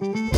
Bye.